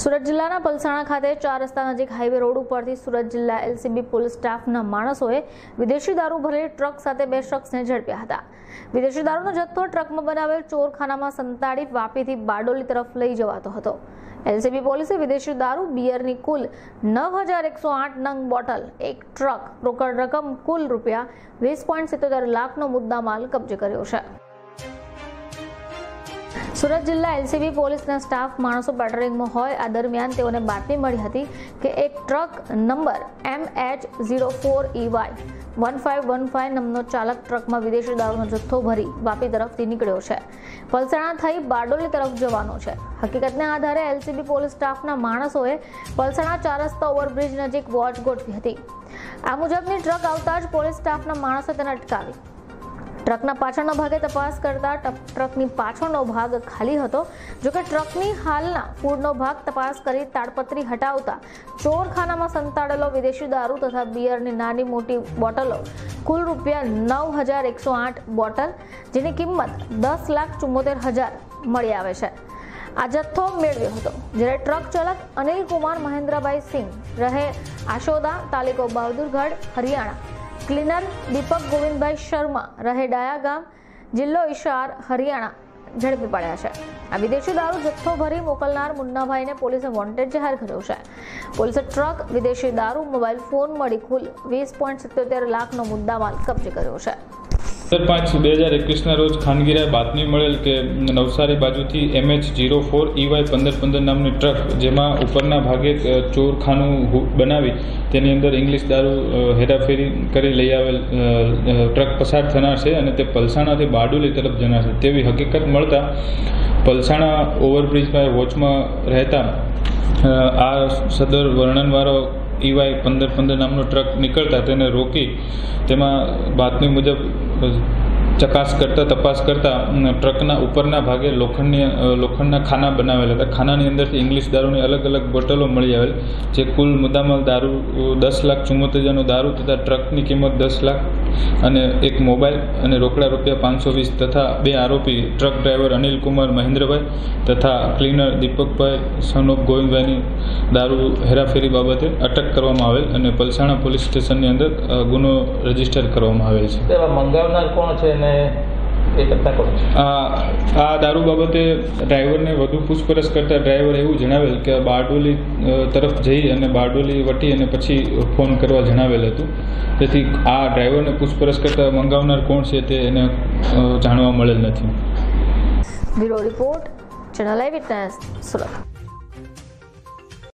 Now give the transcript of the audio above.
સુરત જિલ્લાના પલસાણા ખાતે ચાર રસ્તા નજીક હાઈવે રોડ ઉપરથી સુરત જિલ્લા એલસીબી પોલીસ સ્ટાફના માણસોએ વિદેશી દારૂ ભરેલી ટ્રક સાથે બે શખ્સને ઝડપ્યા હતા. વિદેશી દારૂનો જથ્થો ટ્રકમાં બનાવેલ ચોરખાનામાં સંતાડી વાપીથી બારડોલી તરફ લઈ જવાતો હતો. એલસીબી પોલીસે વિદેશી દારૂ બિયરની કુલ નવ હજાર એકસો આઠ નંગ બોટલ, એક ટ્રક રોકડ રકમ કુલ રૂપિયા વીસ પોઈન્ટ સિત્તોતેર લાખનો મુદ્દામાલ કબજે કર્યો છે. સુરત જિલ્લા એલસીબી પોલીસના સ્ટાફ માણસો પેટ્રોલિંગમાં હોય. આ દરમિયાન તેઓને બાતમી મળી હતી કે એક truck number M H zero four E Y one five one five નંબરનો ચાલક ટ્રકમાં વિદેશી દારૂનો જથ્થો ભરી વાપી તરફથી નીકળ્યો છે. પલસાણા થઈ બારડોલી તરફ જવાનો છે. હકીકતને આધારે એલસીબી પોલીસ સ્ટાફના માણસોએ પલસાણા ચાર રસ્તા ઓવરબ્રિજ નજીક વોચ ગોઠવી હતી. આ મુજબની ટ્રક આવતા જ પોલીસ સ્ટાફના માણસો તેને અટકાવી. ટ્રકના પાછળના ભાગે તપાસ કરતા ટ્રકની પાછળનો ભાગ ખાલી હતો. જોકે ટ્રકની હાલના ફૂડનો ભાગ તપાસ કરી તાડપત્રી હટાવતા ચોરખાનામાં સંતાડેલો વિદેશી દારૂ તથા બિયરની નાની મોટી બોટલો, કુલ રૂપિયા નવ હજાર એકસો આઠ બોટલ, જેની કિંમત દસ લાખ ચુમ્મોતેર હજાર મળી આવે છે. આ જથ્થો મેળવ્યો હતો, જ્યારે ટ્રક ચાલક અનિલ કુમાર મહેન્દ્રભાઈ સિંહ રહે આશોદા તાલુકો બહાદુરગઢ, હરિયાણા. ક્લીનર દીપક ગોવિંદભાઈ શર્મા, રહે ડાયા ગામ, જિલ્લો ઈશાર, હરિયાણા, ઝડપી પડ્યા છે. આ વિદેશી દારૂ જથ્થો ભરી મોકલનાર મુન્નાભાઈને પોલીસે વોન્ટેડ જાહેર કર્યો છે. પોલીસે ટ્રક, વિદેશી દારૂ, મોબાઈલ ફોન મળી કુલ વીસ લાખનો મુદ્દામાલ કબજે કર્યો છે. સત્તર પાંચ બે હજાર એકવીસના રોજ ખાનગીરાએ બાતમી મળેલ કે નવસારી બાજુથી એમએચ જીરો ફોર ઈવાય પંદર પંદર નામની ટ્રક, જેમાં ઉપરના ભાગે ચોરખાનું બનાવી તેની અંદર ઇંગ્લિશ દારૂ હેરાફેરી કરી લઈ આવેલ ટ્રક પસાર થનાર છે અને તે પલસાણાથી બારડોલી તરફ જનાર છે. તેવી હકીકત મળતા પલસાણા ઓવરબ્રિજમાં વોચમાં રહેતા આ સદર વર્ણનવાળો ઈવાય પંદર પંદર નામનો ટ્રક નીકળતા તેને રોકી તેમાં બાતમી મુજબ because ચકાસ કરતા, તપાસ કરતાં ટ્રકના ઉપરના ભાગે લોખંડની લોખંડના ખાના બનાવેલા હતા. ખાનાની અંદરથી ઇંગ્લિશ દારૂની અલગ અલગ બોટલો મળી આવેલ, જે કુલ મુદ્દામાલ દારૂ દસ લાખ ચુમ્મોતેર હજારનો દારૂ તથા ટ્રકની કિંમત દસ લાખ અને એક મોબાઈલ અને રોકડા રૂપિયા પાંચસો વીસ તથા બે આરોપી, ટ્રક ડ્રાઈવર અનિલ કુમાર મહેન્દ્રભાઈ તથા ક્લીનર દીપકભાઈ સન ઓફ ગોવિંદભાઈની દારૂ હેરાફેરી બાબતે અટક કરવામાં આવેલ અને પલસાણા પોલીસ સ્ટેશનની અંદર ગુનો રજિસ્ટર કરવામાં આવેલ છે. મંગાવનાર કોણ છે? ને એ કરતા કોણ છે? આ આ દારૂ બાબતે ડ્રાઈવરને વધુ પૂછપરછ કરતા ડ્રાઈવર એવું જણાવેલ કે બારડોલી તરફ જઈ અને બારડોલી વટી અને પછી ફોન કરવા જણાવેલ હતું. તેથી આ ડ્રાઈવરને પૂછપરછ કરતા મંગાવનાર કોણ છે તે એને જાણવા મળેલ નથી. Bureau report channel eyewitness Surat.